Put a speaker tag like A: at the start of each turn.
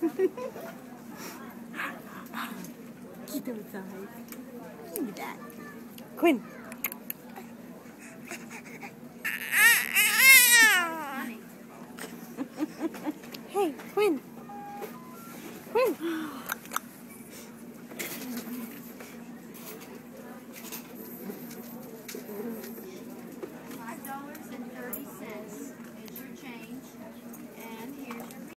A: Get those eyes. Give me that.
B: Quinn. hey, Quinn. Quinn.